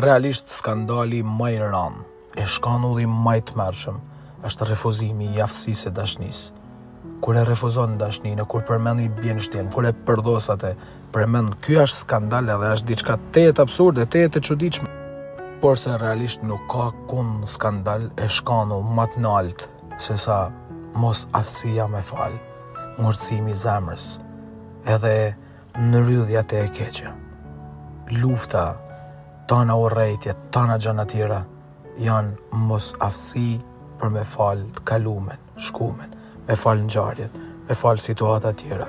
Realisht skandali ma i rëndë e shkanulli ma i tmerrshëm është refuzimi i aftësisë së dashnisë. Kur e refuzon dashninë, kur përnjimend i bjen ndesh, kur e përdhos atë, përnjimend ky është skandal edhe është diçka tejet absurd e tejet e çuditshme. Porse realisht nuk ka kun skandal e shkanull ma të nalt sesa mos aftësia me fal, ngurtësimi i zemrës. Edhe ndrydhja te e keqja. Lufta, tana urrejtjet, tana gjanat tjera, janë mos aftësi për me falë të kalumen, shkumen, me falë ngjarjet, me falë situata tjera.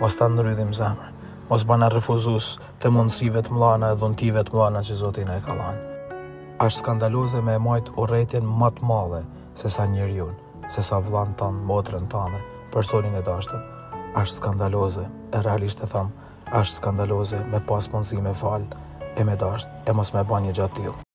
Mos ta ndrydhim zemrën, mos të bahena refuzues të mundësive të mëdhana e dhuntive të mëdhana që Zoti na e ka dhanë. Ashtë skandaloze me e majtë urrejtjen ma të madhe sesa njeriun. sesa vllanë tand, motrën tande, personin e dashtun, ashtë skandaloze, e realisht e thamë, ashtë skandaloze me pas mundësi me falë, e me dashtë, e mos me ba një gja të tillë.